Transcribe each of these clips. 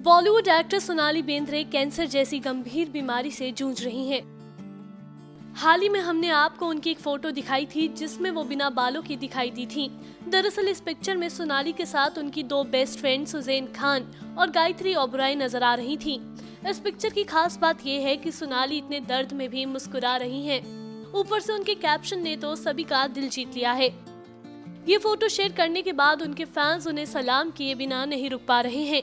Bollywood actress Sonali Bendre cancer जैसी गंभीर बीमारी से जूझ रही हैं। हाल ही में हमने आपको उनकी एक फ़ोटो दिखाई थी, जिसमें वो बिना बालों की दिखाई दी थी दरअसल इस पिक्चर में सोनाली के साथ उनकी दो बेस्ट फ्रेंड सुजैन खान और गायत्री ओबराय नज़र आ रही थी इस पिक्चर की खास बात यह है कि सोनाली इतने दर्द में भी मुस्कुरा रही हैं। ऊपर से उनके कैप्शन ने तो सभी का दिल जीत लिया है ये फ़ोटो शेयर करने के बाद उनके फैंस उन्हें सलाम किए बिना नहीं रुक पा रहे हैं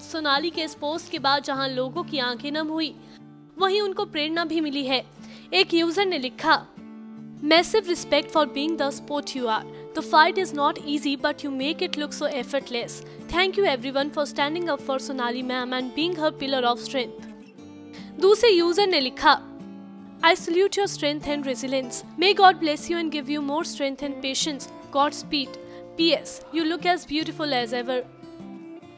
सोनाली के इस पोस्ट के बाद जहाँ लोगों की आँखें नम हुई, वहीं उनको प्रेरणा भी मिली है एक यूज़र ने लिखा massive respect for being the you are the fight is not easy but you make it look so effortless thank you everyone for standing up for Sonali ma'am and her pillar of strength दूसरे user ने लिखा, I salute your strength and resilience. May God bless you and give you more strength and patience. Godspeed. P.S. You look as beautiful as ever.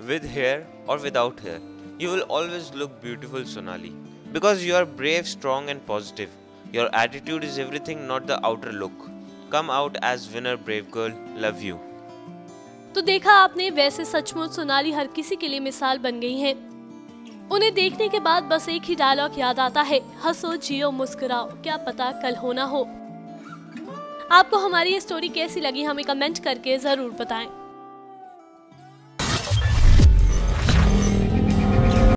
With hair or without hair, you will always look beautiful, Sonali. Because you are brave, strong, and positive. Your attitude is everything, not the outer look. Come out as winner, brave girl. Love you. तो देखा आपने वैसे सचमुच सोनाली हर किसी के लिए मिसाल बन गई हैं। उन्हें देखने के बाद बस एक ही डायलॉग याद आता है हंसो जियो मुस्कुराओ क्या पता कल होना हो आपको हमारी ये स्टोरी कैसी लगी हमें कमेंट करके ज़रूर बताएँ